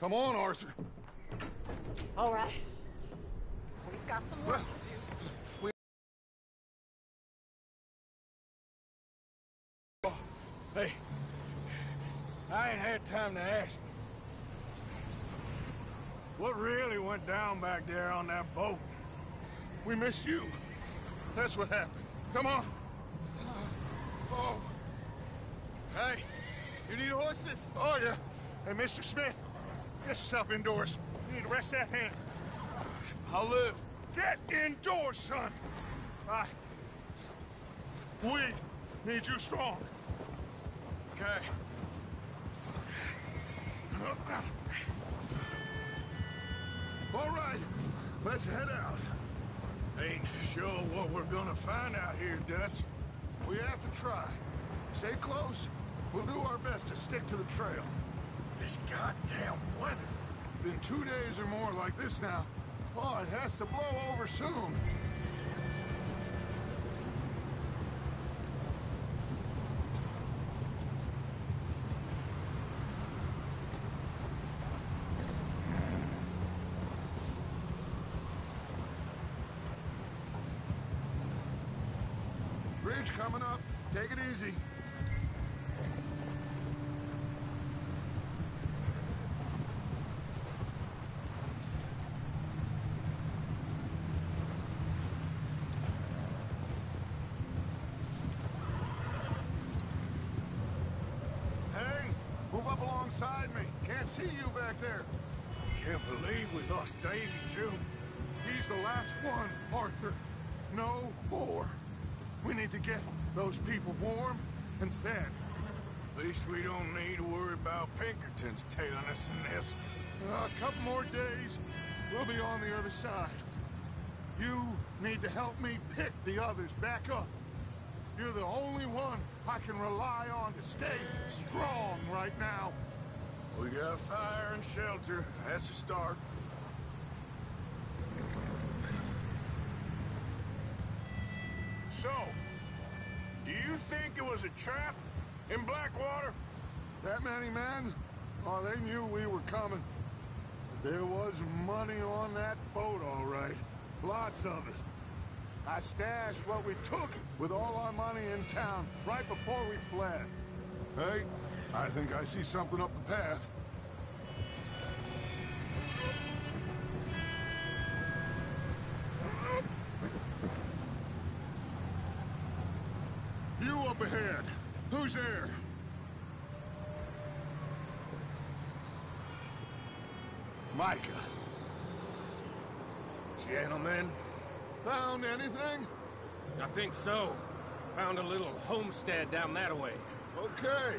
Come on, Arthur. All right. We've got some work to do. Hey, I ain't had time to ask. What really went down back there on that boat? We missed you. That's what happened. Come on. Oh. Hey, you need horses? Oh, yeah. Hey, Mr. Smith, get yourself indoors. You need to rest that hand. I'll live. Get indoors, son. I... We need you strong. Okay. All right, let's head out. Ain't sure what we're gonna find out here, Dutch. We have to try. Stay close. We'll do our best to stick to the trail. This goddamn weather. Been two days or more like this now. Oh, it has to blow over soon. Bridge coming up. Take it easy. Hey, move up alongside me. Can't see you back there. Can't believe we lost Davy, too. He's the last one, Arthur. No more. We need to get those people warm and fed. At least we don't need to worry about Pinkertons tailing us in this. Uh, a couple more days, we'll be on the other side. You need to help me pick the others back up. You're the only one I can rely on to stay strong right now. We got fire and shelter. That's a start. So, do you think it was a trap in Blackwater? That many men? Oh, they knew we were coming. But there was money on that boat, all right. Lots of it. I stashed what we took with all our money in town right before we fled. Hey, I think I see something up the path. You up ahead. Who's there? Micah. Gentlemen, Found anything? I think so. Found a little homestead down that way. Okay.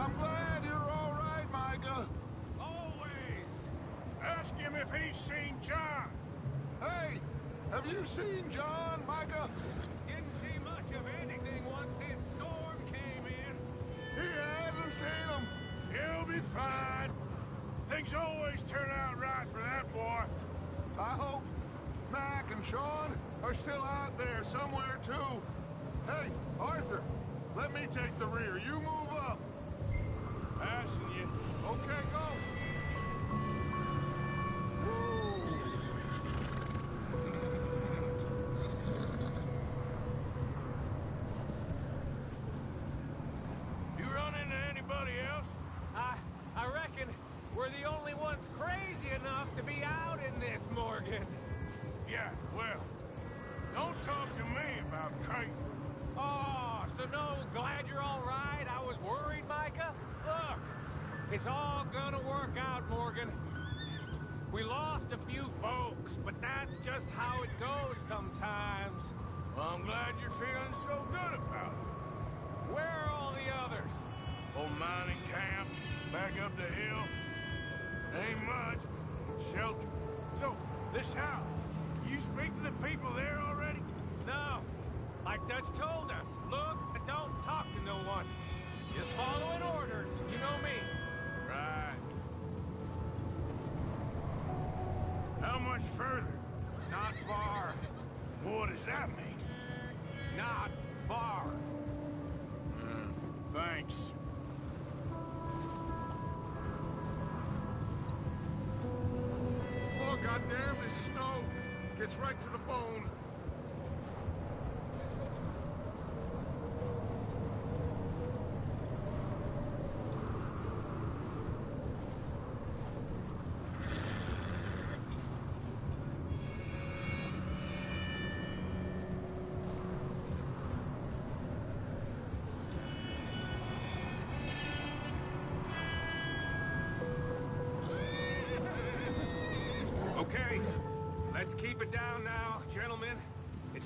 I'm glad you're all right, Micah. Always! Ask him if he's seen John. Hey, have you seen John, Micah? Didn't see much of anything once this storm came in. He hasn't seen him. He'll be fine. Things always turn out right for that boy. I hope Mac and Sean are still out there somewhere, too. Hey, Arthur, let me take the rear. You move up. Passing you. Okay, go. Right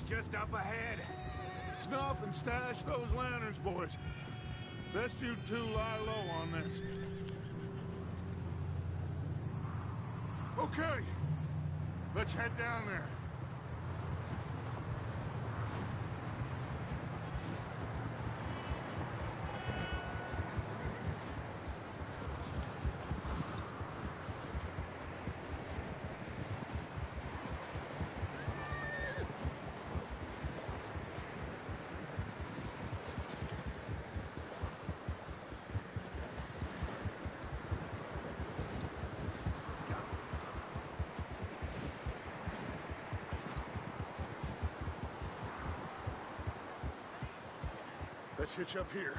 just up ahead. Snuff and stash those lanterns, boys. Best you two lie low on this. Okay. Let's head down there. Let's hitch up here.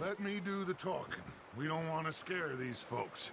Let me do the talking. We don't want to scare these folks.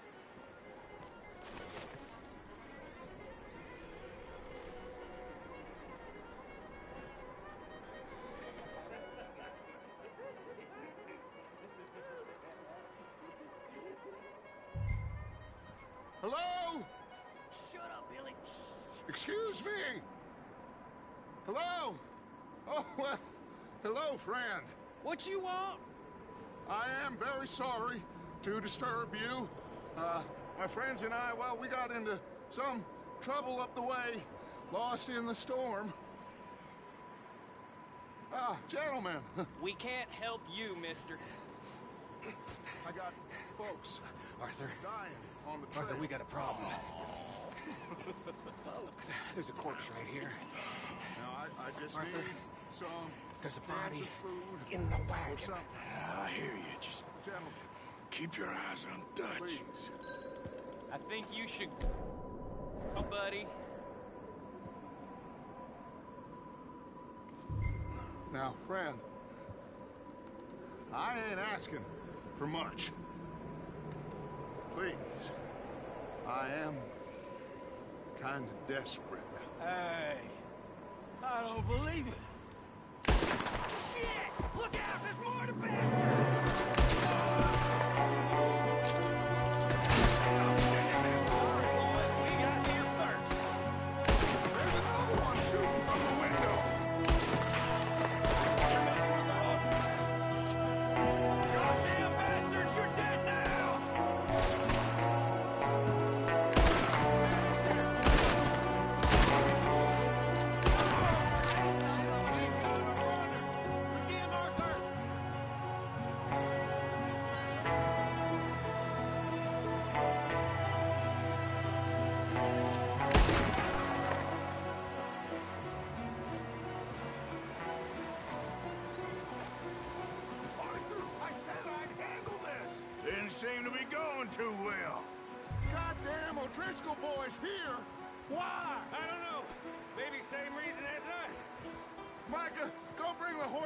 What you want? I am very sorry to disturb you. Uh, my friends and I, well, we got into some trouble up the way, lost in the storm. Ah, gentlemen, We can't help you, mister. I got folks Arthur. dying on the trail. Arthur, we got a problem. Folks. There's a corpse right here. Now, I, I just Arthur, need some There's a body in the wagon. I hear you. Just keep your eyes on Dutch. please. I think you should. Oh, buddy. Now, friend, I ain't asking for much. Please, I am kind of desperate. Hey, I don't believe it. Look out! There's more to bed!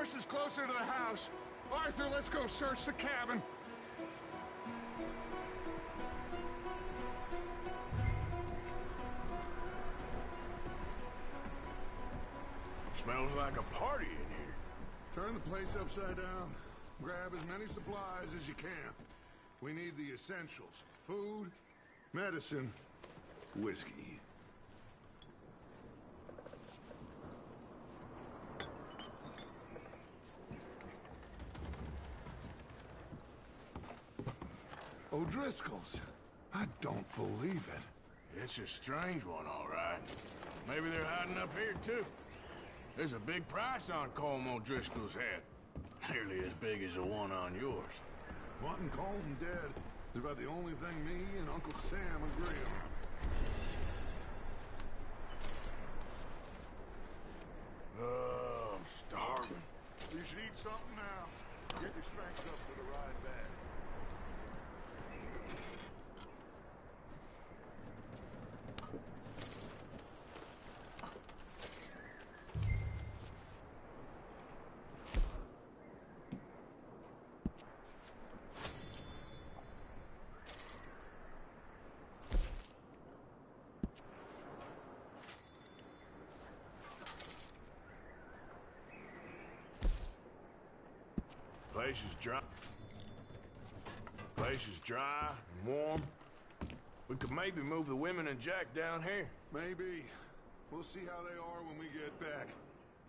The horses closer to the house. Arthur, let's go search the cabin. Smells like a party in here. Turn the place upside down. Grab as many supplies as you can. We need the essentials. Food, medicine, whiskey. O'Driscoll's. I don't believe it. It's a strange one, all right. Maybe they're hiding up here, too. There's a big price on Colm O'Driscoll's head. Nearly as big as the one on yours. Wanting Colm dead is about the only thing me and Uncle Sam agree on. should eat something now. Get your strength up for the ride back. Place is dry. Place is dry and warm. We could maybe move the women and Jack down here. Maybe. We'll see how they are when we get back.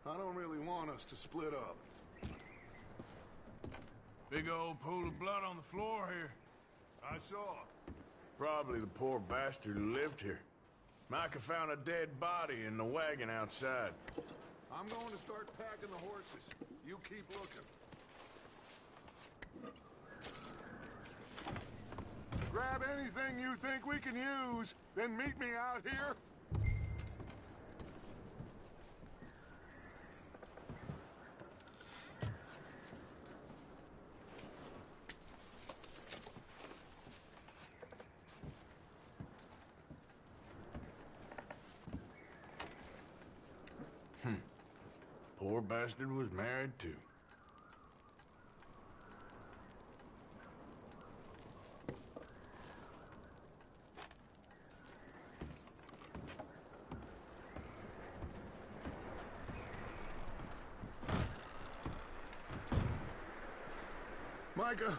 I don't really want us to split up. Big old pool of blood on the floor here. I saw. Probably the poor bastard who lived here. Micah found a dead body in the wagon outside. I'm going to start packing the horses. You keep looking. Grab anything you think we can use, then meet me out here. Hmm. Poor bastard was married too. Micah,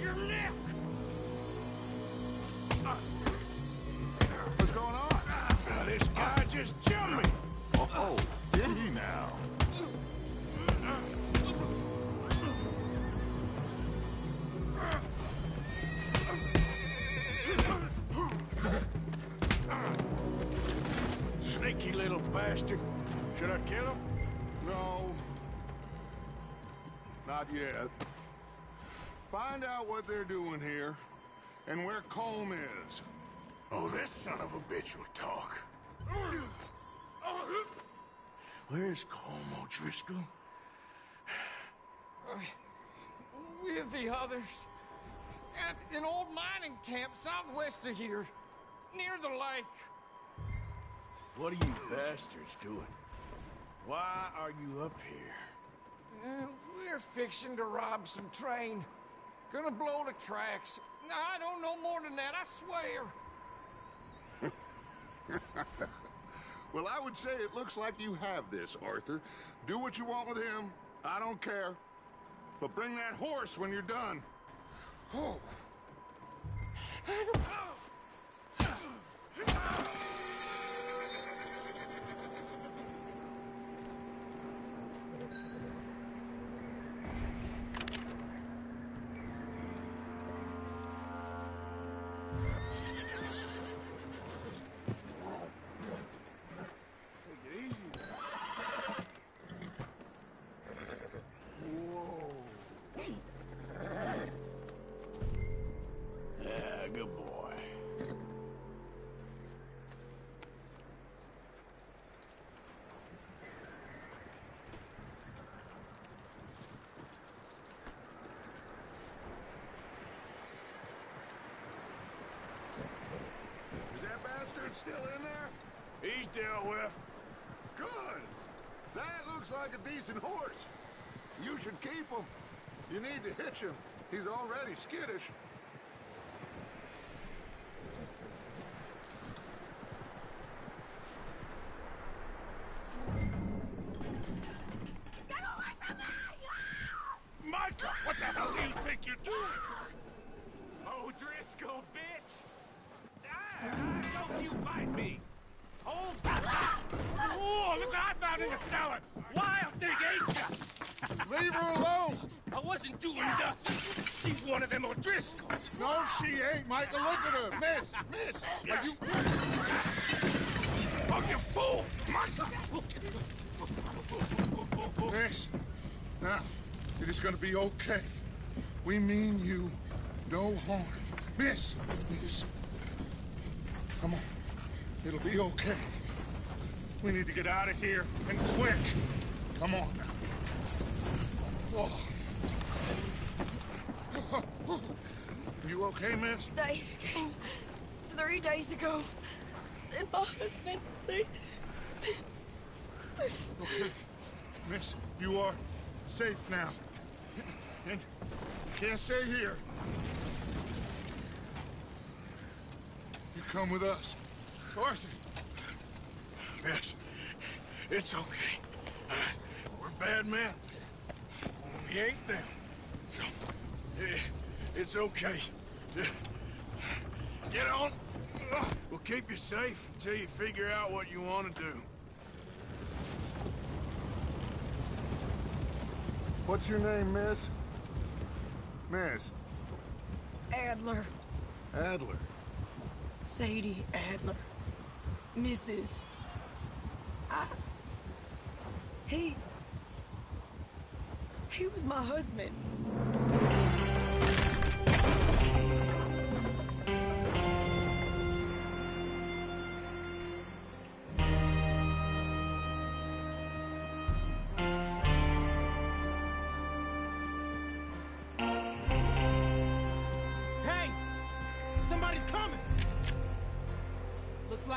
Your neck! What's going on? Now, this guy just jumped me. Oh, did he now? Sneaky little bastard. Should I kill him? No. Not yet. Find out what they're doing here, and where Colm is. Oh, this son of a bitch will talk. Where's Colm O'Driscoll? With the others. At an old mining camp southwest of here. Near the lake. What are you bastards doing? Why are you up here? Uh, we're fixing to rob some train. Gonna blow the tracks. I don't know more than that, I swear. Well, I would say it looks like you have this, Arthur. Do what you want with him. I don't care. But bring that horse when you're done. Oh. Ah! Still in there? He's dealt with. Good. That looks like a decent horse. You should keep him. You need to hitch him. He's already skittish. It'll be okay. We need to get out of here, and quick. Come on now. Oh. You okay, miss? They came three days ago. And my husband, they... Okay. Miss, you are safe now. And you can't stay here. You come with us. Arthur! Miss, it's okay. We're bad men. We ain't them. It's okay. Get on. We'll keep you safe until you figure out what you want to do. What's your name, miss? Miss Adler. Adler. Sadie Adler. Mrs. I... He... He was my husband.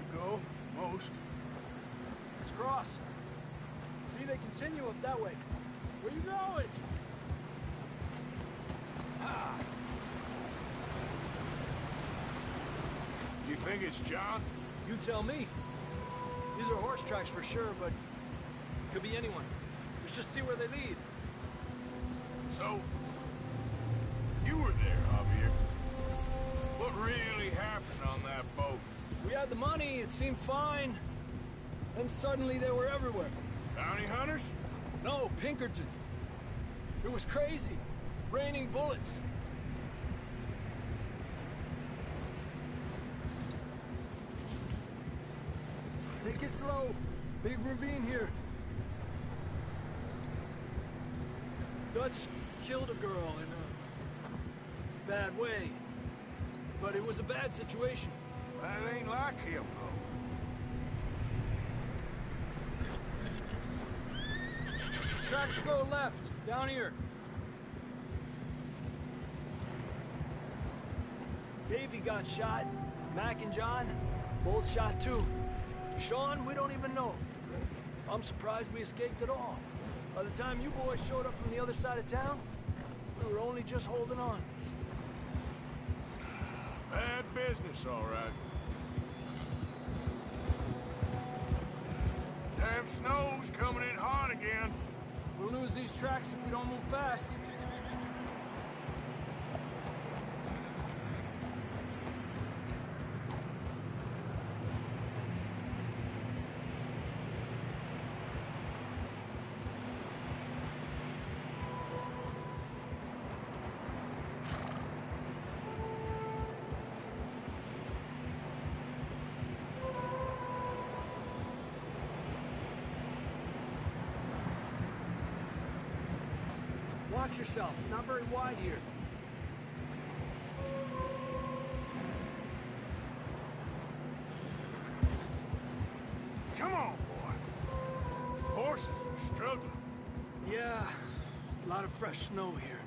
ago, most. Let's cross. See, they continue up that way. Where you going? Ah. You think it's John? You tell me. These are horse tracks for sure, but could be anyone. Let's just see where they lead. So, you were there, Javier. What really happened on that boat? We had the money, it seemed fine. Then suddenly they were everywhere. Bounty hunters? No, Pinkertons. It was crazy. Raining bullets. Take it slow. Big ravine here. Dutch killed a girl in a bad way. But it was a bad situation. That ain't like him, though. Tracks go left, down here. Davey got shot. Mac and John, both shot too. Sean, we don't even know. I'm surprised we escaped at all. By the time you boys showed up from the other side of town, we were only just holding on. Bad business, all right. Damn snow's coming in hot again. We'll lose these tracks if we don't move fast. Watch yourself. It's not very wide here. Come on, boy. Horses are struggling. Yeah, a lot of fresh snow here.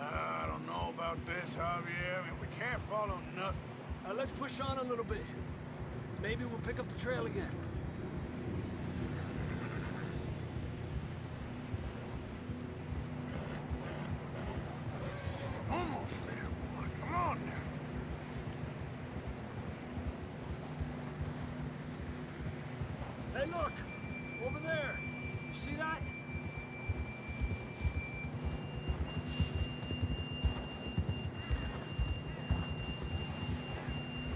I don't know about this, Javier. I mean, we can't follow nothing. Uh, let's push on a little bit. Maybe we'll pick up the trail again. Almost there, boy. Come on now. Hey, look! Over there! You see that?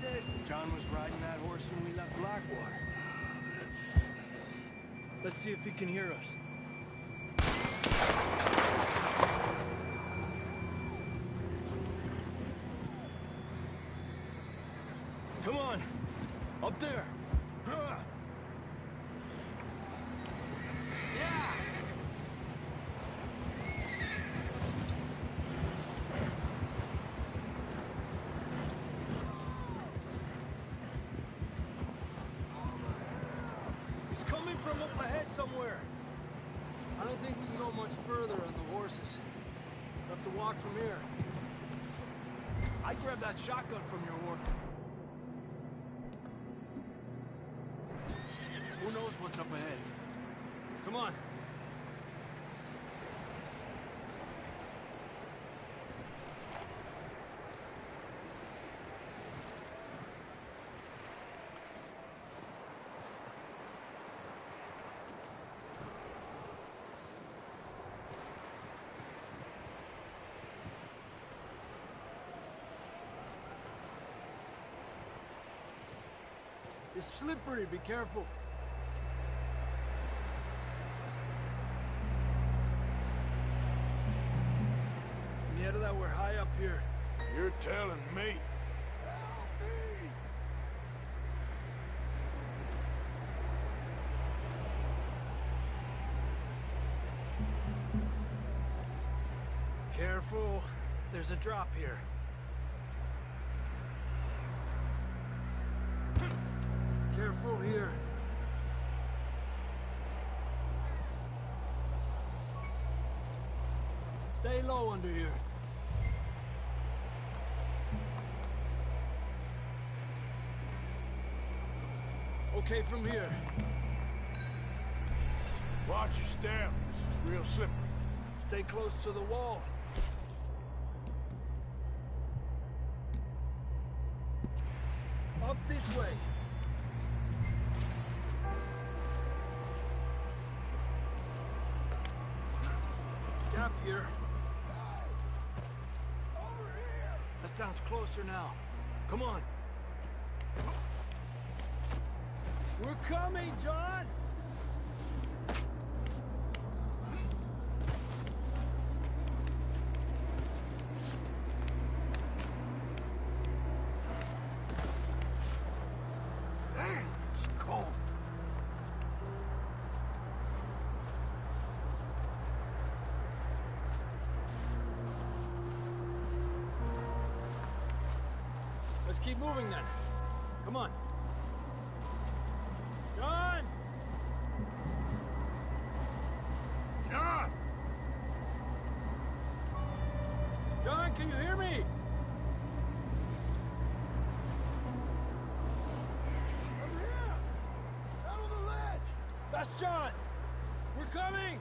This John was riding that horse when we left Blackwater. Let's see if he can hear us. Come on! Up there! Huh. Yeah! He's coming from up ahead somewhere. I don't think we can go much further on the horses. Have to walk from here. I grabbed that shotgun from your order. Who knows what's up ahead? Come on. It's slippery, be careful. That we're high up here. You're telling me. Careful. There's a drop here. Low under here. Okay from here. Watch your step. This is real slippery. Stay close to the wall. Closer now. Come on. We're coming, John! Keep moving then. Come on. John! John! John, can you hear me? Over here! Out on the ledge! That's John! We're coming!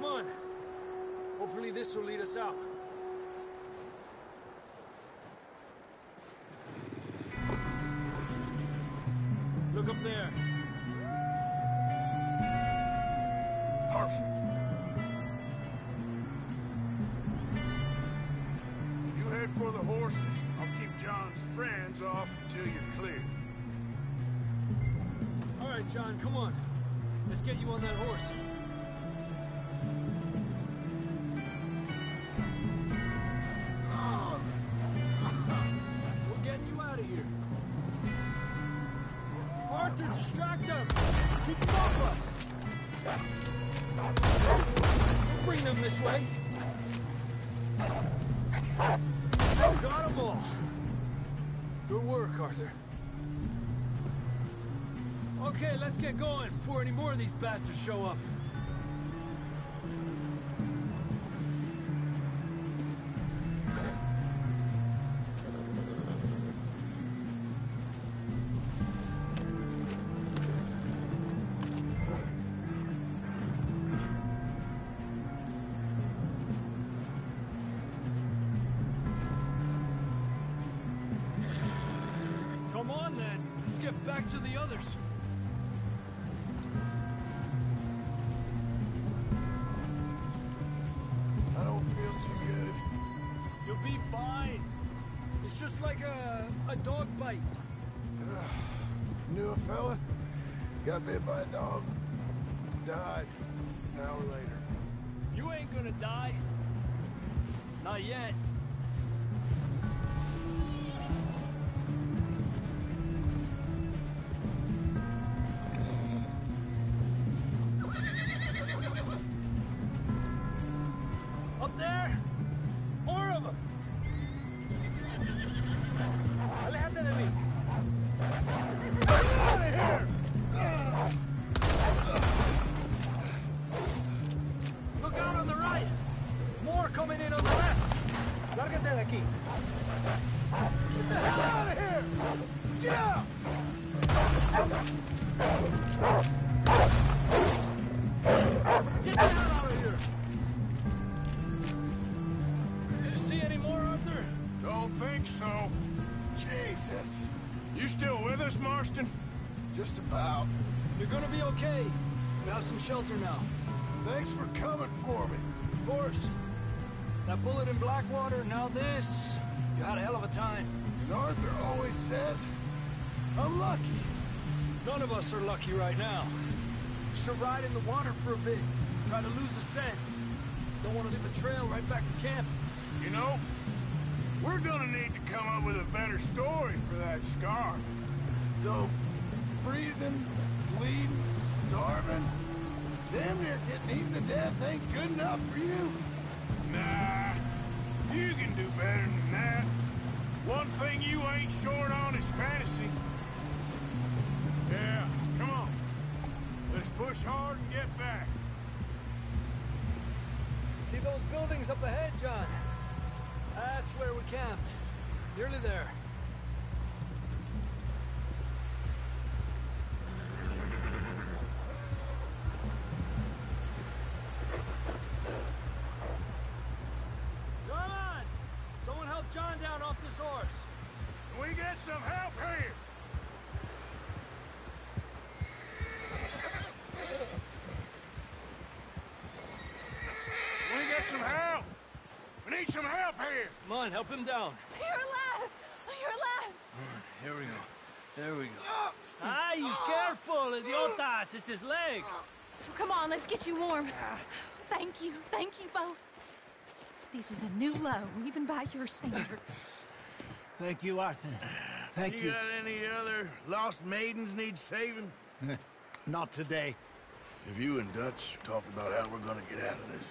Come on. Hopefully this will lead us out. Look up there. Perfect. You head for the horses. I'll keep John's friends off until you're clear. All right, John, come on. Let's get you on that horse. Bring them this way. Got them all. Good work, Arthur. Okay, let's get going before any more of these bastards show up. To the others? Have some shelter now. Thanks for coming for me. Of course. That bullet in Blackwater, now this. You had a hell of a time. And Arthur always says, I'm lucky. None of us are lucky right now. Should ride in the water for a bit. Try to lose a scent. Don't want to leave a trail right back to camp. You know, we're gonna need to come up with a better story for that scar. So, freezing, bleeding, starving, damn near getting eaten to death ain't good enough for you? Nah, you can do better than that. One thing you ain't short on is fantasy. Yeah, come on. Let's push hard and get back. See those buildings up ahead, John? That's where we camped. Nearly there. John! Someone help John down off this horse. Can we get some help here? Can we get some help? We need some help here. Come on, help him down. You're alive! You're alive! Here we go. There we go. Ah, Ay, careful, idiotas! It's his leg. Come on, let's get you warm. Thank you. Thank you both. This is a new low, even by your standards. Thank you, Arthur. Thank you you. got any other lost maidens need saving? Not today. Have you and Dutch talked about how we're gonna get out of this?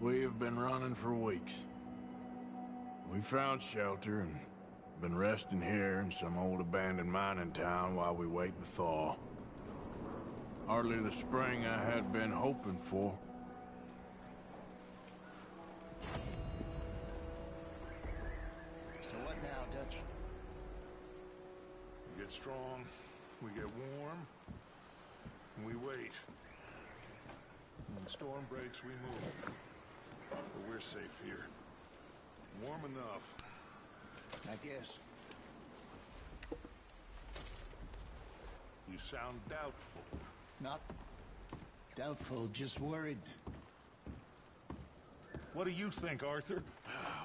We have been running for weeks. We found shelter and been resting here in some old abandoned mining town while we wait the thaw. Hardly the spring I had been hoping for. So what now, Dutch? We get strong, we get warm, and we wait. When the storm breaks, we move. But we're safe here. Warm enough. I guess. You sound doubtful. Not doubtful, just worried. What do you think, Arthur?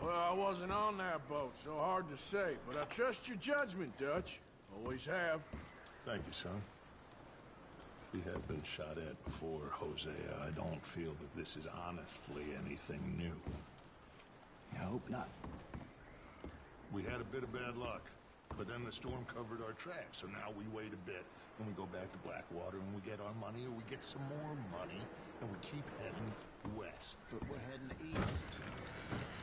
Well, I wasn't on that boat, so hard to say. But I trust your judgment, Dutch. Always have. Thank you, son. We have been shot at before, Hosea. I don't feel that this is honestly anything new. I hope not. We had a bit of bad luck, but then the storm covered our tracks, so now we wait a bit, and we go back to Blackwater, and we get our money, or we get some more money, and we keep heading west. But we're heading east.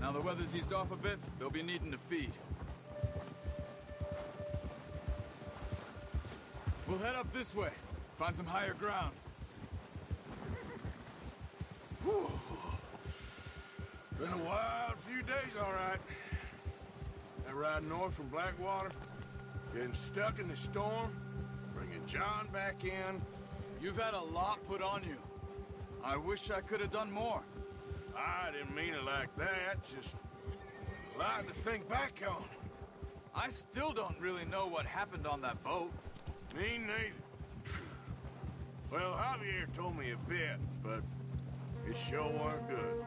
Now the weather's eased off a bit, they'll be needing to feed. We'll head up this way. Find some higher ground. Been a wild few days, all right. That ride north from Blackwater, getting stuck in the storm, bringing John back in. You've had a lot put on you. I wish I could have done more. I didn't mean it like that, just a lot to think back on. I still don't really know what happened on that boat. Me neither. Well, Javier told me a bit, but it sure weren't good.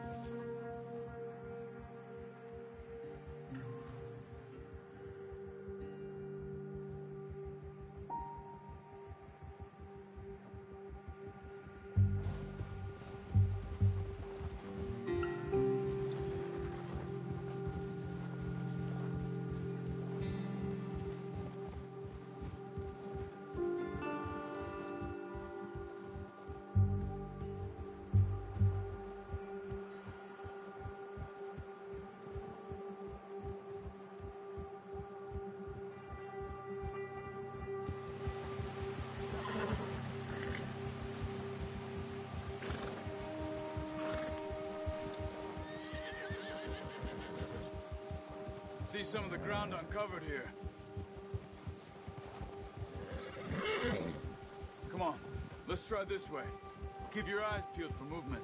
See some of the ground uncovered here. Come on, let's try this way. Keep your eyes peeled for movement.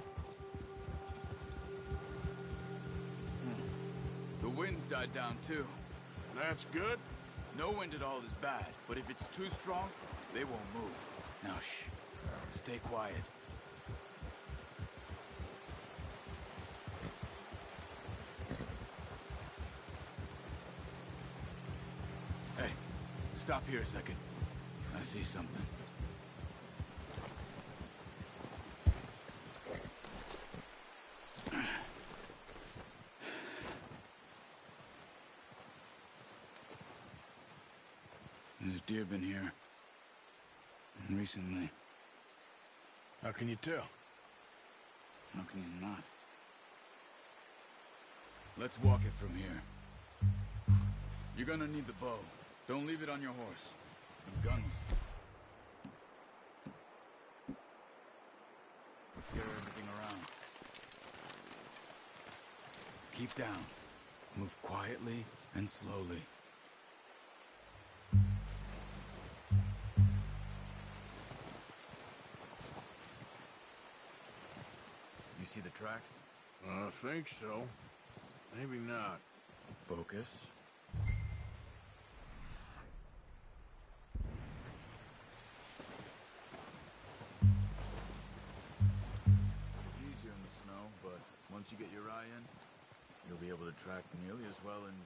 Hmm. The wind's died down too. That's good? No wind at all is bad, but if it's too strong, they won't move. Now shh. Stay quiet. Here a second. I see something. There's deer been here. recently. How can you tell? How can you not? Let's walk it from here. You're gonna need the bow. Don't leave it on your horse. The guns. Prepare everything around. Keep down. Move quietly and slowly. You see the tracks? I think so. Maybe not. Focus. Able to track nearly as well in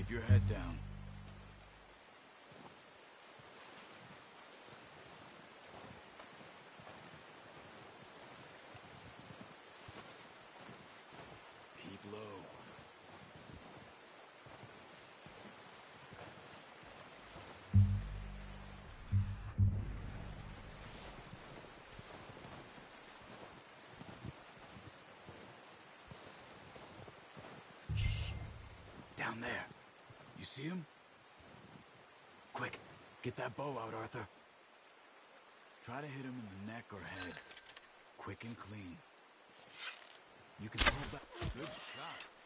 Keep your head down. Keep low. Shh. Down there. See him? Quick, get that bow out, Arthur. Try to hit him in the neck or head. Quick and clean. You can pull back. Good shot.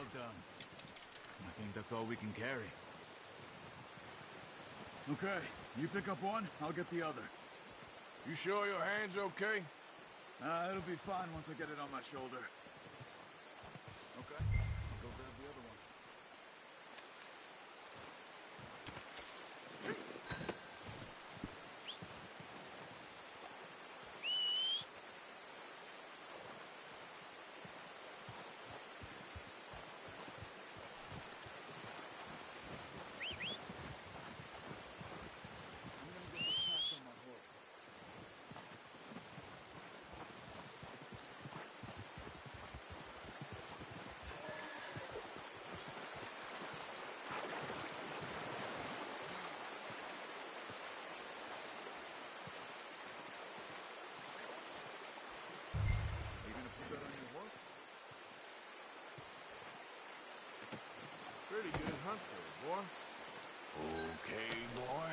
Well done. I think that's all we can carry. Okay, you pick up one, I'll get the other. You sure your hand's okay? Uh, it'll be fine once I get it on my shoulder. Okay, I'll go grab the other one. You gonna put that on your horse? Pretty good hunt there, boy. Okay, boy.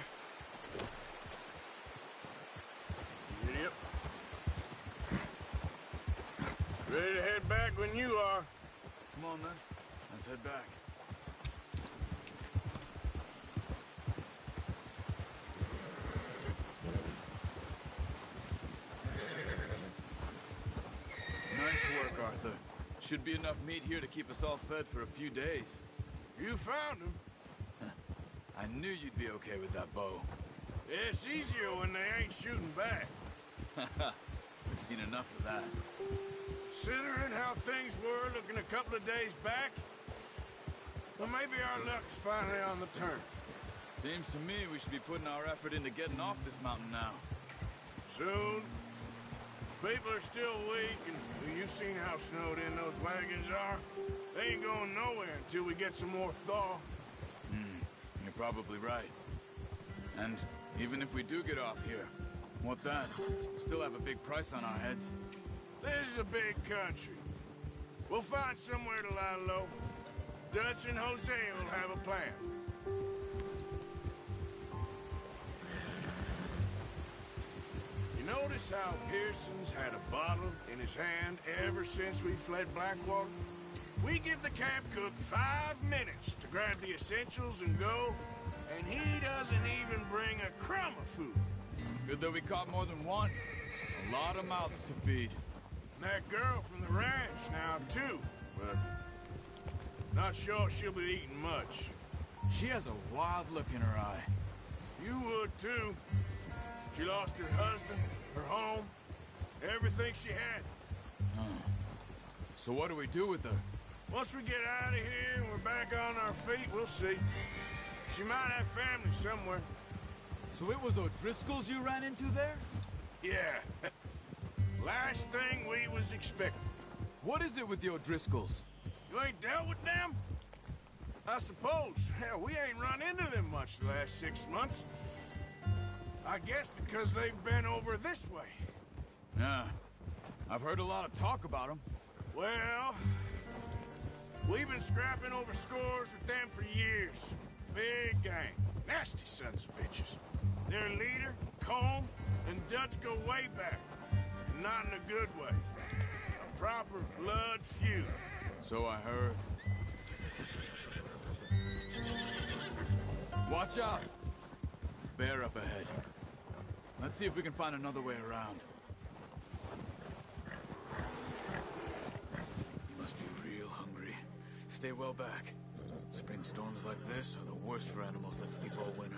Yep. Ready to head back when you are. Come on then, let's head back. Nice work, Arthur. Should be enough meat here to keep us all fed for a few days. You found him. I knew you'd be okay with that bow. It's easier when they ain't shooting back. We've seen enough of that. Considering how things were looking a couple of days back, well, maybe our luck's finally on the turn. Seems to me we should be putting our effort into getting off this mountain now. Soon. People are still weak, and you've seen how snowed in those wagons are. They ain't going nowhere until we get some more thaw. Hmm, you're probably right. And even if we do get off here, what then? We still have a big price on our heads. This is a big country. We'll find somewhere to lie low. Dutch and Hosea will have a plan. You notice how Pearson's had a bottle in his hand ever since we fled Blackwater? We give the camp cook five minutes to grab the essentials and go, and he doesn't even bring a crumb of food. Good that we caught more than one. A lot of mouths to feed. And that girl from the ranch now, too. But not sure she'll be eating much. She has a wild look in her eye. You would, too. She lost her husband, her home, everything she had. Huh. So what do we do with her? Once we get out of here and we're back on our feet, we'll see. She might have family somewhere. So it was O'Driscoll's you ran into there? Yeah. Last thing we was expecting. What is it with the O'Driscolls? You ain't dealt with them? I suppose. Hell, we ain't run into them much the last six months. I guess because they've been over this way. Yeah. I've heard a lot of talk about them. Well, we've been scrapping over scores with them for years. Big gang. Nasty sons of bitches. Their leader, Colm, and Dutch go way back. And not in a good way. A proper blood feud. So I heard. Watch out! Bear up ahead. Let's see if we can find another way around. You must be real hungry. Stay well back. Spring storms like this are the worst for animals that sleep all winter.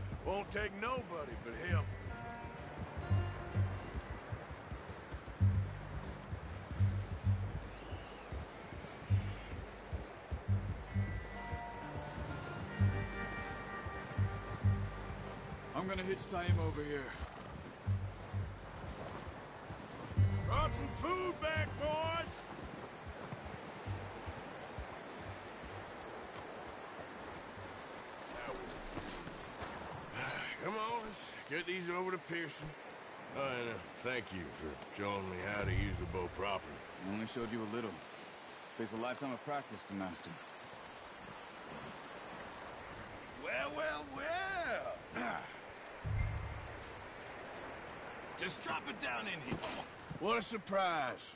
Won't take nobody but him. I'm gonna hitch Taima over here. Brought some food back, boys! Come on, let's get these over to Pearson. Oh, and uh, thank you for showing me how to use the bow properly. I only showed you a little. Takes a lifetime of practice to master. Well, well, well. Just drop it down in here. What a surprise.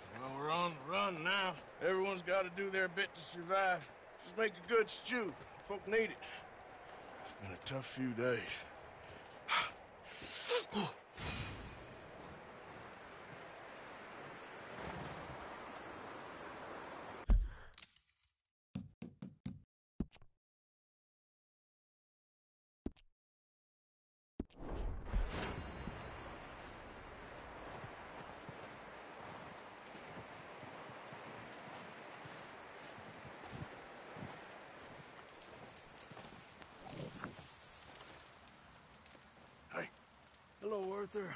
Well, we're on the run now. Everyone's got to do their bit to survive. Just make a good stew. Folk need it. It's been a tough few days. Hello, Arthur.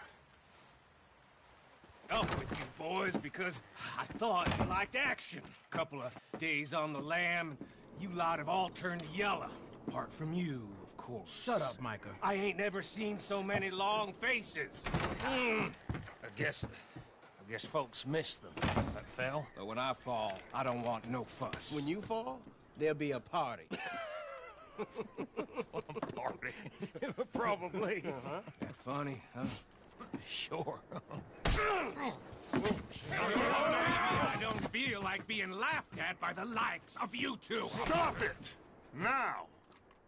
Up with you boys because I thought you liked action. Couple of days on the lam, you lot have all turned yellow. Apart from you, of course. Shut up, Micah. I ain't never seen so many long faces. Mm. I guess, I guess folks miss them. That fell. But when I fall, I don't want no fuss. When you fall, there'll be a party. party. Probably. Uh-huh. That funny, huh? Sure. I don't feel like being laughed at by the likes of you two. Stop it! Now!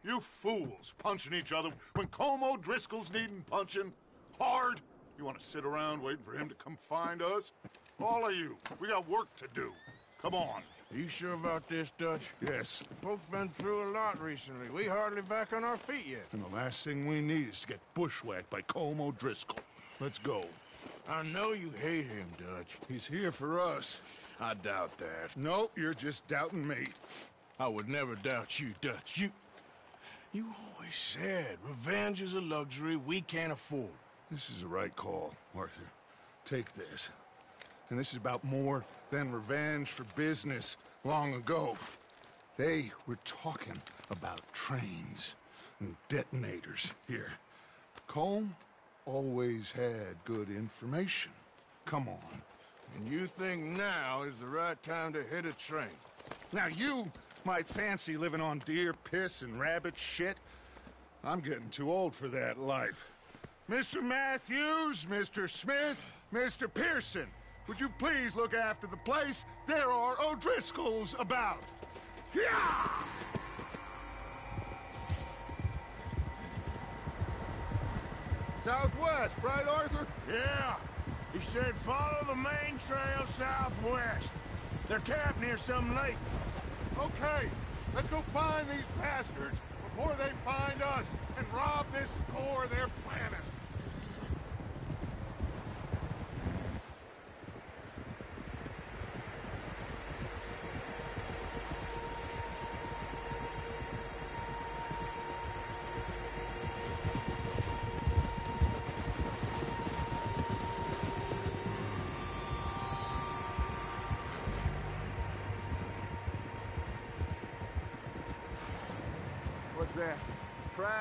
You fools punching each other when Colm O'Driscoll's needing punching. Hard! You want to sit around waiting for him to come find us? All of you, we got work to do. Come on. You sure about this, Dutch? Yes. Folks been through a lot recently. We hardly back on our feet yet. And the last thing we need is to get bushwhacked by Colm O'Driscoll. Let's go. I know you hate him, Dutch. He's here for us. I doubt that. No, you're just doubting me. I would never doubt you, Dutch. You... You always said revenge is a luxury we can't afford. This is the right call, Arthur. Take this. And this is about more than revenge for business long ago. They were talking about trains and detonators here. Colm always had good information. Come on. And you think now is the right time to hit a train? Now you might fancy living on deer piss and rabbit shit. I'm getting too old for that life. Mr. Matthews, Mr. Smith, Mr. Pearson, would you please look after the place? There are O'Driscolls about. Yeah! Southwest, right, Arthur? Yeah. He said follow the main trail southwest. They're camped near some lake. Okay, let's go find these bastards before they find us and rob this score they're planning that?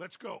Let's go.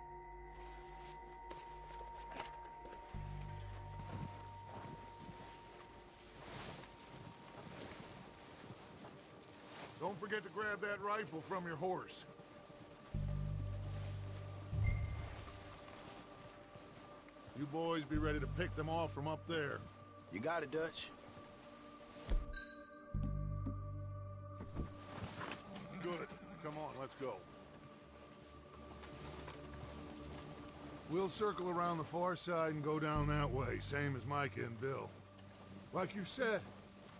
Don't forget to grab that rifle from your horse. You boys be ready to pick them off from up there. You got it, Dutch. Good. Come on, let's go. We'll circle around the far side and go down that way, same as Micah and Bill. Like you said,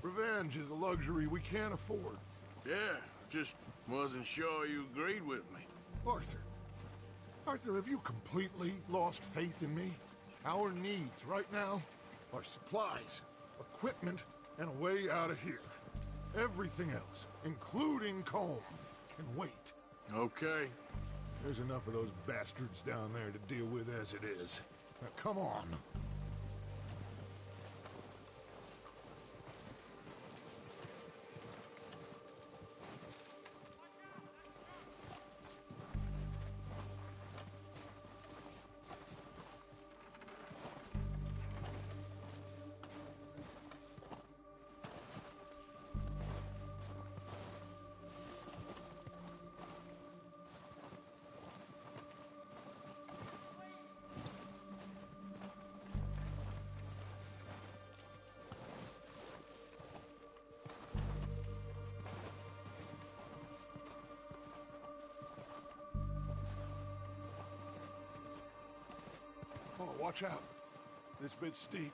revenge is a luxury we can't afford. Yeah, just wasn't sure you agreed with me. Arthur. Arthur, have you completely lost faith in me? Our needs right now are supplies, equipment, and a way out of here. Everything else, including Colm, can wait. Okay. There's enough of those bastards down there to deal with as it is. Now, come on. Watch out. This bit's steep.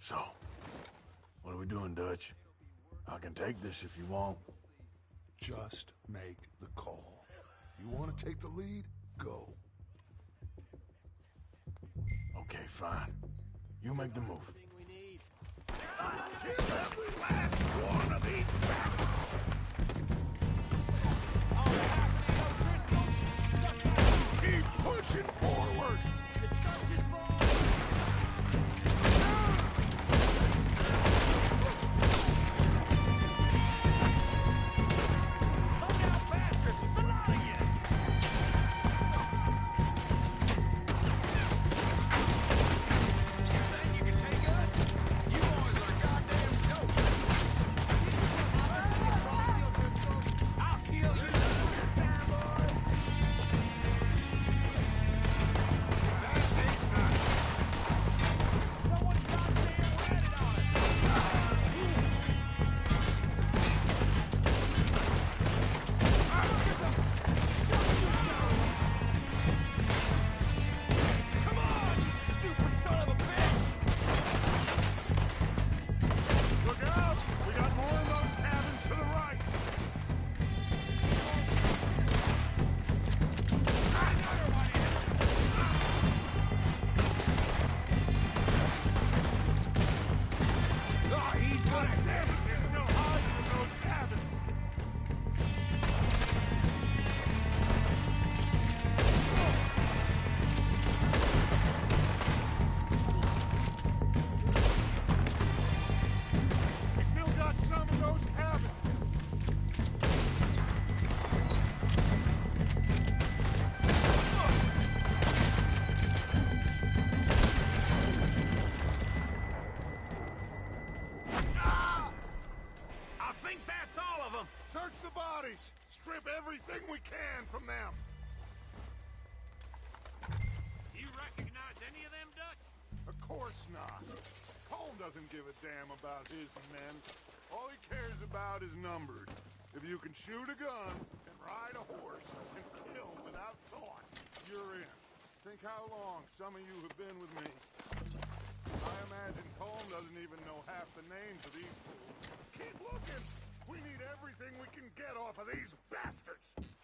So, what are we doing, Dutch? I can take this if you want. Just make the call. You want to take the lead? Go. Okay, fine. You make the move. Every last one of these Keep pushing forward. Men. All he cares about is numbers. If you can shoot a gun and ride a horse and kill without thought, you're in. Think how long some of you have been with me. I imagine Colm doesn't even know half the names of these fools. Keep looking! We need everything we can get off of these bastards!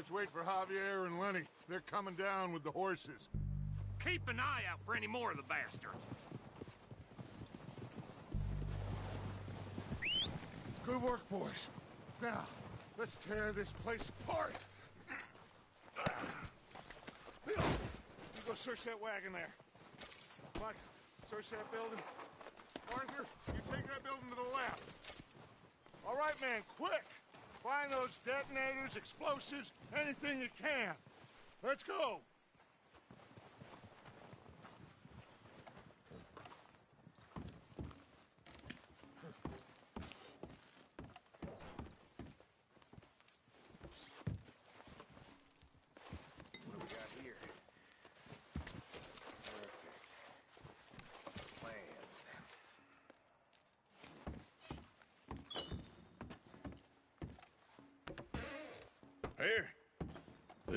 Let's wait for Javier and Lenny. They're coming down with the horses. Keep an eye out for any more of the bastards. Good work, boys. Now, let's tear this place apart. Bill, you go search that wagon there. Mike, search that building. Arthur, you take that building to the left. All right, man, quick. Find those detonators, explosives, anything you can. Let's go. What do we got here? Perfect. Plans. Here.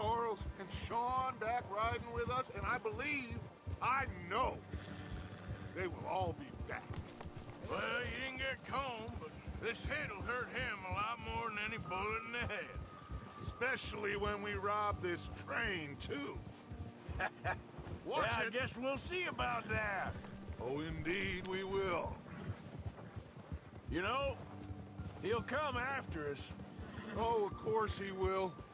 Charles, and Sean back riding with us, and I believe, I know, they will all be back. Well, you didn't get Colm, but this hit'll hurt him a lot more than any bullet in the head. Especially when we rob this train, too. Watch yeah, it. I guess we'll see about that. Oh, indeed we will. You know, he'll come after us. Oh, of course he will,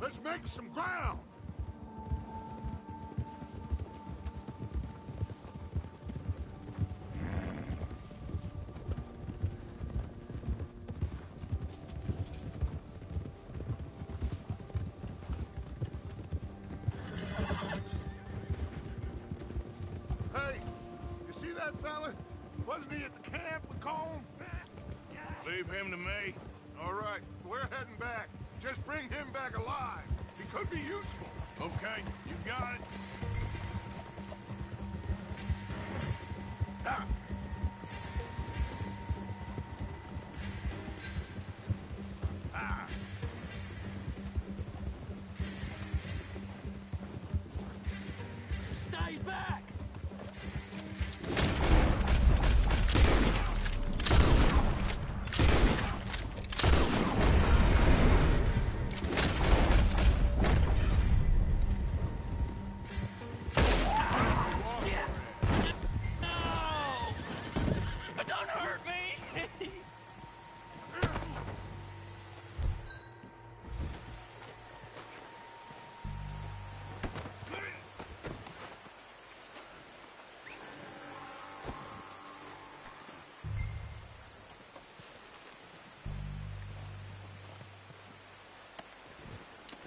Let's make some ground.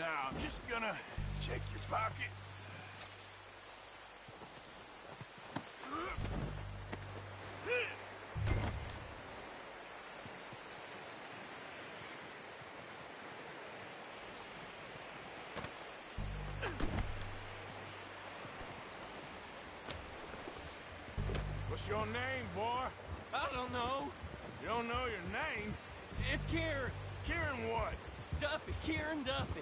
Now, I'm just gonna check your pockets. What's your name, boy? I don't know. You don't know your name? It's Kieran. Kieran what? Duffy. Kieran Duffy.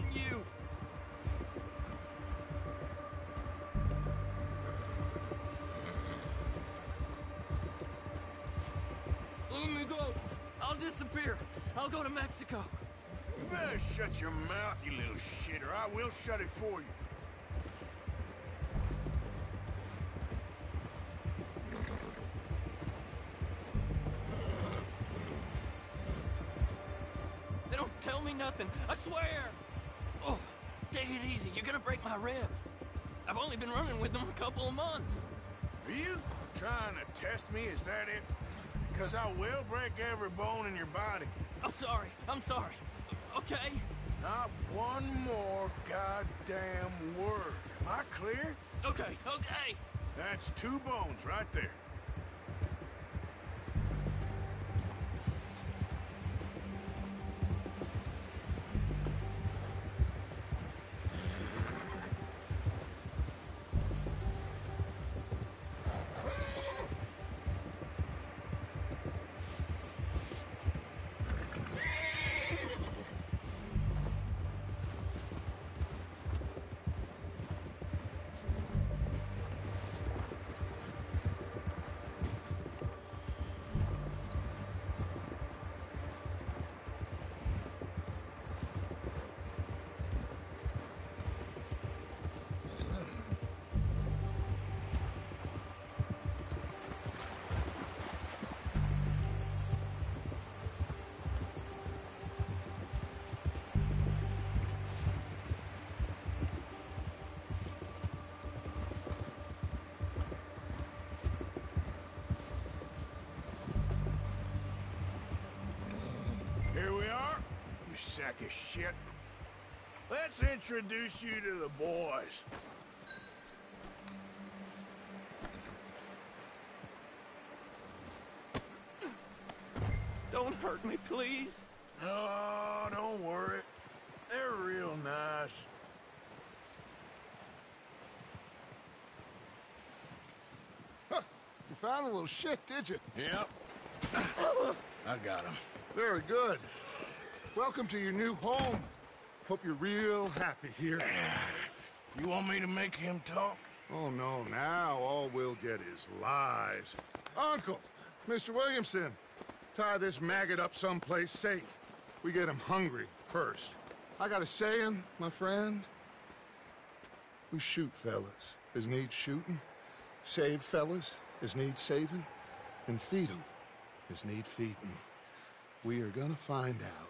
Begging you! Let me go! I'll disappear! I'll go to Mexico! You better shut your mouth, you little shitter. I will shut it for you. They don't tell me nothing. I swear. Take it easy. You're gonna break my ribs. I've only been running with them a couple of months. Are you trying to test me? Is that it? Because I will break every bone in your body. I'm sorry. I'm sorry. Okay? Not one more goddamn word. Am I clear? Okay, okay. That's two bones right there. Sack of shit. Let's introduce you to the boys. Don't hurt me, please. Oh, don't worry. They're real nice. Huh, you found a little shit, did you? Yep. I got him. Very good. Welcome to your new home. Hope you're real happy here. You want me to make him talk? Oh, no, now all we'll get is lies. Uncle, Mr. Williamson, tie this maggot up someplace safe. We get him hungry first. I got a saying, my friend. We shoot fellas as need shooting, save fellas as need saving, and feed 'em as need feeding. We are gonna find out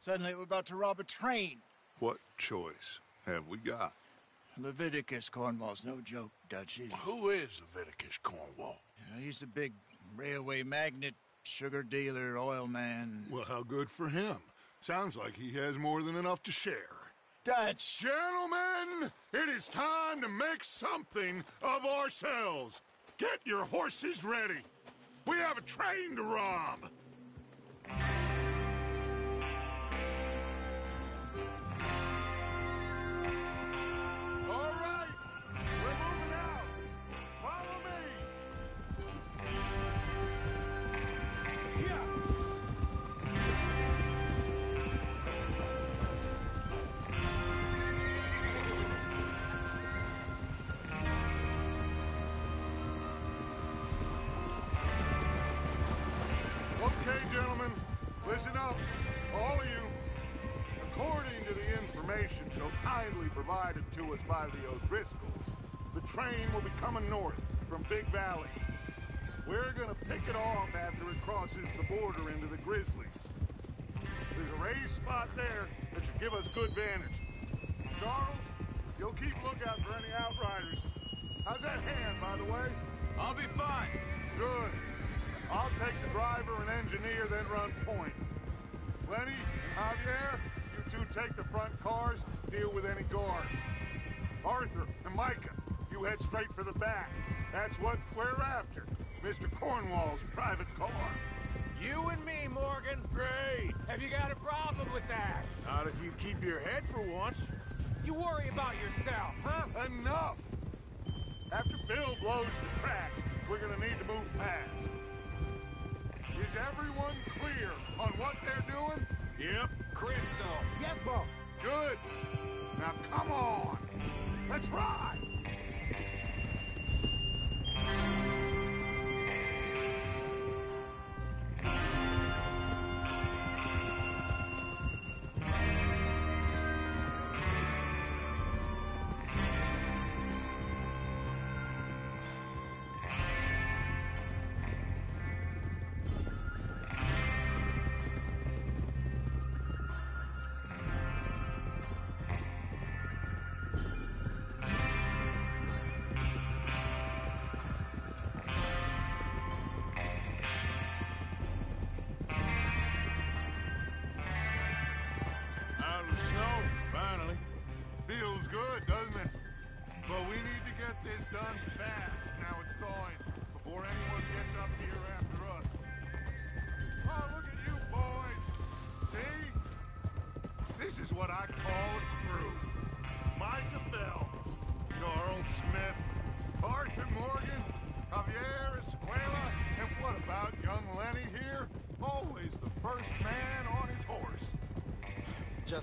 suddenly we're about to rob a train. What choice have we got? Leviticus Cornwall's no joke, Dutch. He's, Who is Leviticus Cornwall? you he's a big railway magnate, sugar dealer, oil man. Well, how good for him. Sounds like he has more than enough to share. Dutch! Gentlemen, it is time to make something of ourselves. Get your horses ready. We have a train to rob. Us by the O'Driscolls, the train will be coming north from Big Valley. We're gonna pick it off after it crosses the border into the Grizzlies. There's a raised spot there that should give us good vantage. Charles, you'll keep lookout for any outriders. How's that hand, by the way? I'll be fine. Good. I'll take the driver and engineer, then run point. Lenny Javier, you two take the front cars, deal with any guards. Arthur and Micah, you head straight for the back. That's what we're after. Mr. Cornwall's private car. You and me, Morgan. Great. Have you got a problem with that? Not if you keep your head for once. You worry about yourself, huh? Enough! After Bill blows the tracks, we're gonna need to move fast. Is everyone clear on what they're doing? Yep. Crystal. Yes, boss. Good. Now come on. Let's ride.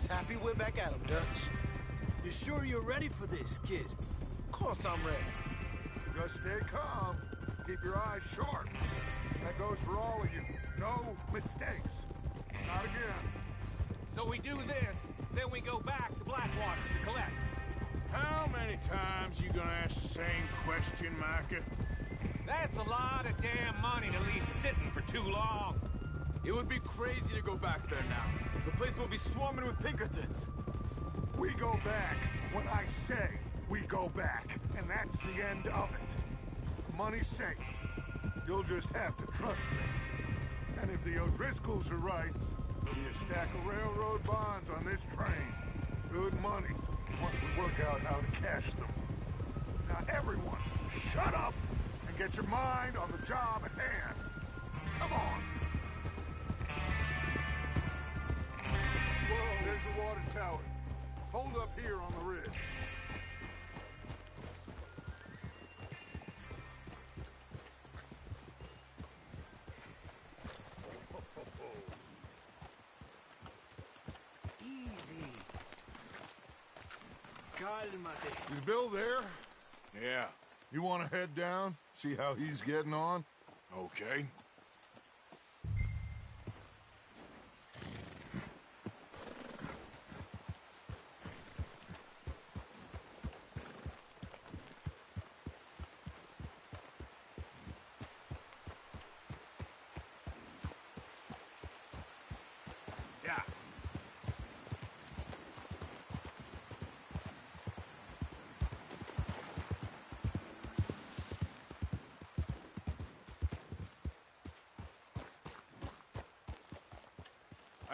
Just happy we're back at 'em, Dutch. You sure you're ready for this, kid? Of course I'm ready. Just stay calm. Keep your eyes sharp. That goes for all of you. No mistakes. Not again. So we do this, then we go back to Blackwater to collect. How many times you gonna ask the same question, Micah? That's a lot of damn money to leave sitting for too long. It would be crazy to go back there now. The place will be swarming with Pinkertons. We go back when I say we go back, and that's the end of it. Money's safe. You'll just have to trust me. And if the O'Driscolls are right, there'll be a stack of railroad bonds on this train. Good money, once we work out how to cash them. Now everyone, shut up and get your mind on the job Is Bill there? Yeah. You want to head down? See how he's getting on? Okay. Yeah. How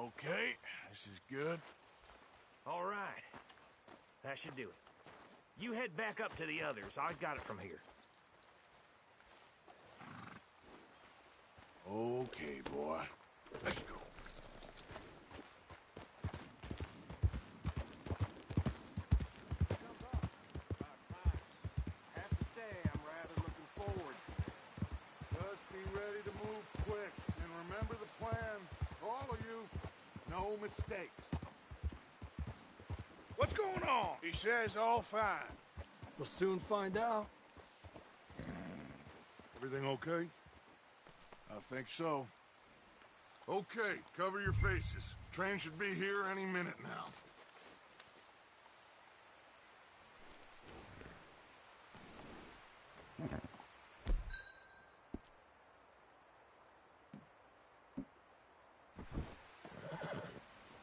Okay, this is good. All right. That should do it. You head back up to the others. I got it from here. Okay, boy. Let's go. Says all fine. We'll soon find out. Everything okay? I think so. Okay, cover your faces. Train should be here any minute now.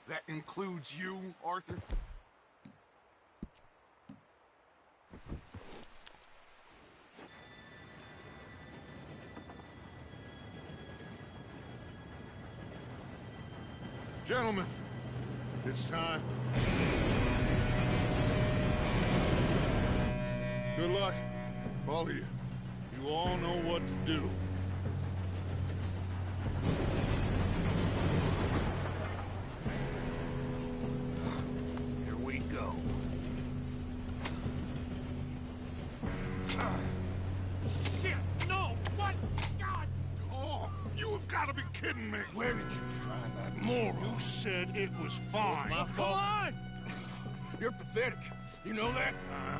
That includes you, Arthur? all of you. You all know what to do. Here we go. Shit, no! What? God! Oh, you have got to be kidding me! Where did you find that moron? You said it was fine. So my fault. Come on! You're pathetic. You know that? Uh,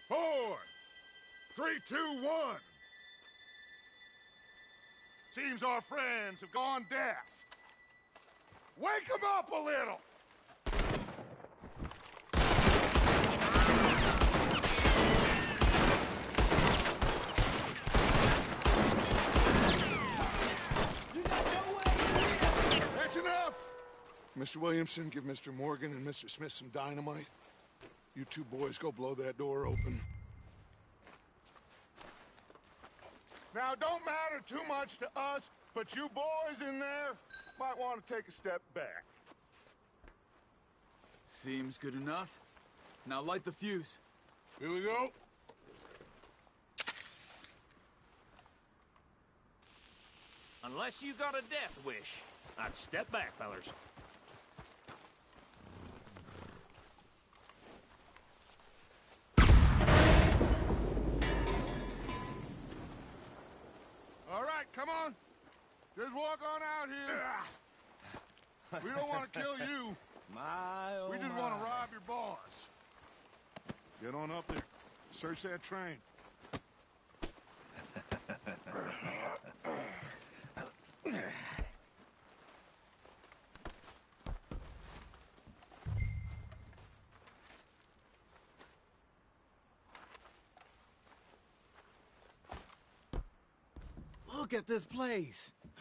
Four. Three, two, one. Seems our friends have gone deaf. Wake them up a little. That's enough. Mr. Williamson, give Mr. Morgan and Mr. Smith some dynamite. You two boys go blow that door open. Now, don't matter too much to us, but you boys in there might want to take a step back. Seems good enough. Now light the fuse. Here we go. Unless you got a death wish, I'd step back, fellers. Just walk on out here. We don't want to kill you. My, oh We just want to rob your boss. Get on up there. Search that train. Look at this place.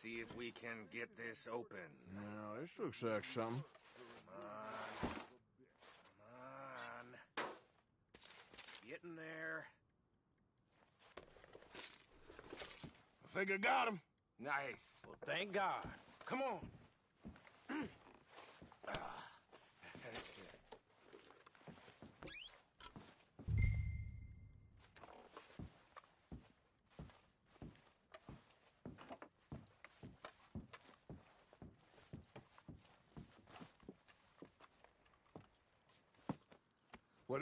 see if we can get this open. Now, this looks like something. Come on. Come on. Get in there. I think I got him. Nice. Well, thank God. Come on.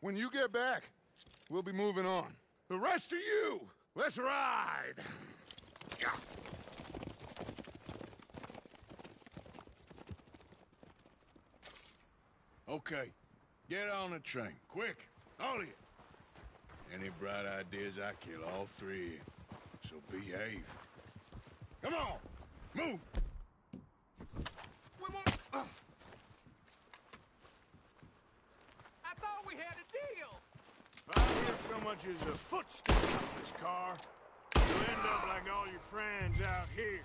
When you get back, we'll be moving on. The rest of you, let's ride! Okay. Get on the train. Quick. All of you. Any bright ideas, I kill all three. So behave. Come on. Move. I thought we had a deal. If I hear so much as a footstep out this car, you'll end up like all your friends out here.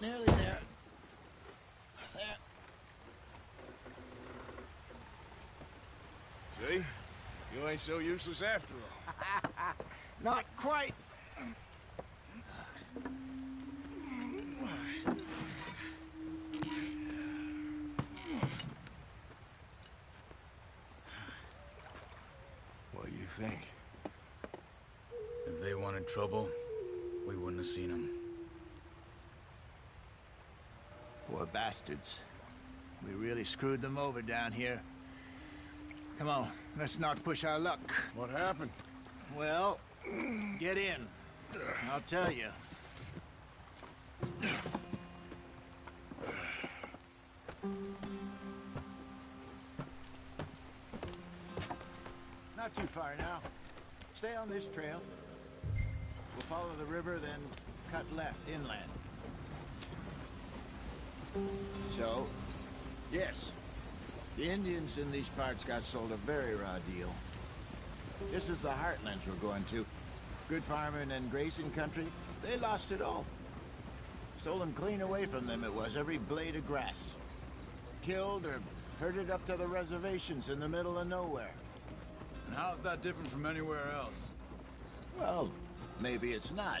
Nearly there. There. See? You ain't so useless after all. Not quite. What do you think? If they wanted trouble, we wouldn't have seen them. Poor bastards. We really screwed them over down here. Come on, let's not push our luck. What happened? Well, get in. I'll tell you. Not too far now. Stay on this trail. We'll follow the river, then cut left inland. So, yes, the Indians in these parts got sold a very raw deal. This is the heartlands we're going to. Good farming and grazing country, they lost it all. Stolen clean away from them it was, every blade of grass. Killed or herded up to the reservations in the middle of nowhere. And how's that different from anywhere else? Well, maybe it's not.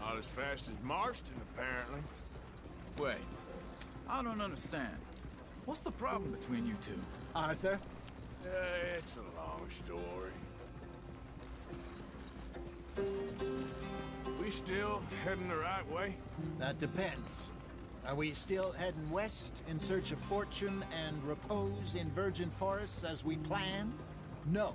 Not as fast as Marston, apparently. Wait. I don't understand. What's the problem between you two? Arthur? Uh, it's a long story. We still heading the right way? That depends. Are we still heading west in search of fortune and repose in virgin forests as we planned? No.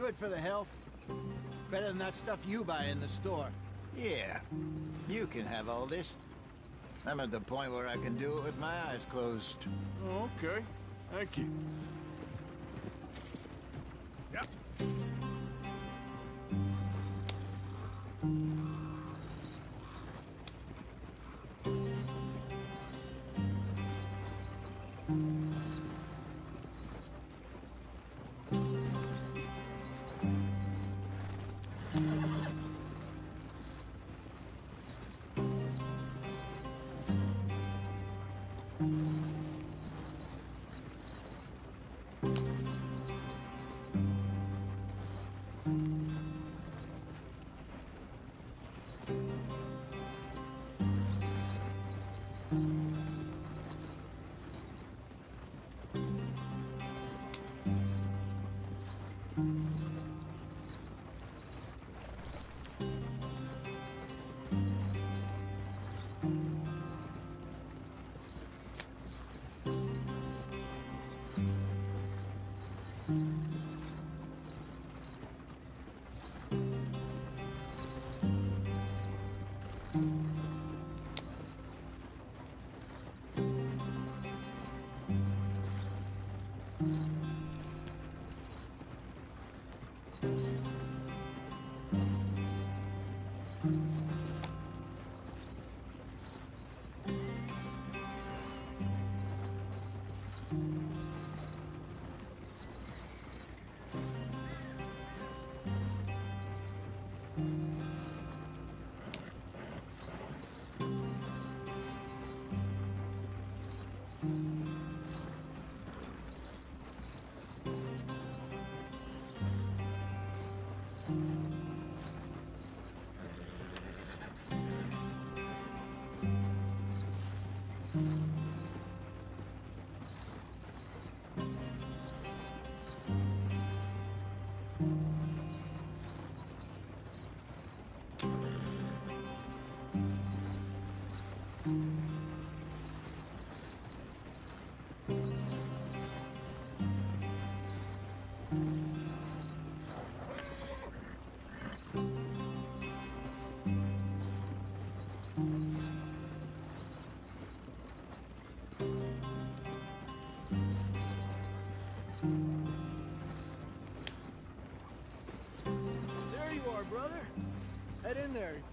Good for the health. Better than that stuff you buy in the store. Yeah, you can have all this. I'm at the point where I can do it with my eyes closed. Okay. Thank you.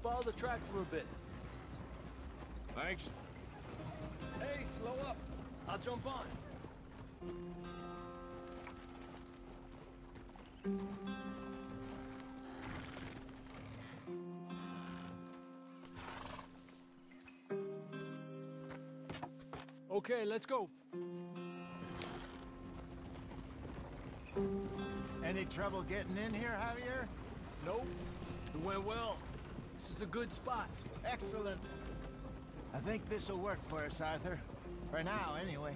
Follow the track for a bit. Thanks. Hey, slow up. I'll jump on. Okay, let's go. Any trouble getting in here, Javier? Nope. It went well. This is a good spot. Excellent. I think this will work for us, Arthur. For now, anyway.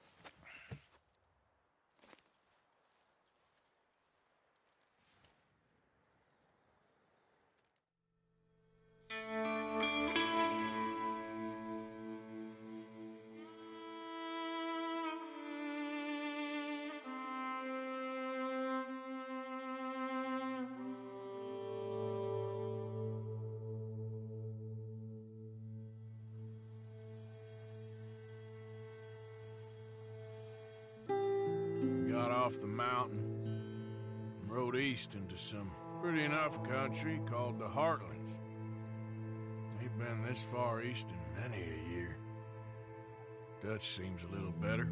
Rode east into some pretty enough country called the Heartlands. Ain't been this far east in many a year. Dutch seems a little better.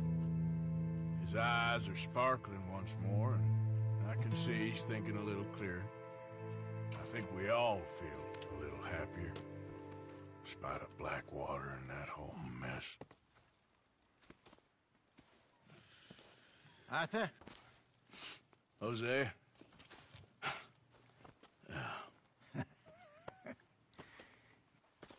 His eyes are sparkling once more, and I can see he's thinking a little clearer. I think we all feel a little happier. Despite of Blackwater and that whole mess. Arthur? Hosea?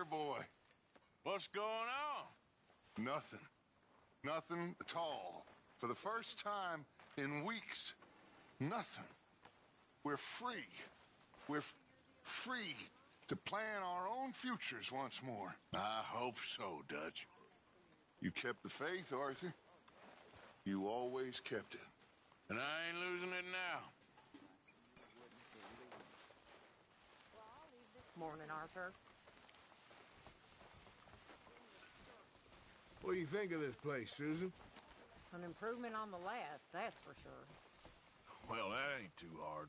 My dear boy. What's going on? Nothing. Nothing at all. For the first time in weeks, nothing. We're free. We're free to plan our own futures once more. I hope so, Dutch. You kept the faith, Arthur. You always kept it. And I ain't losing it now. Morning, Arthur. What do you think of this place, Susan? An improvement on the last, that's for sure. Well, that ain't too hard.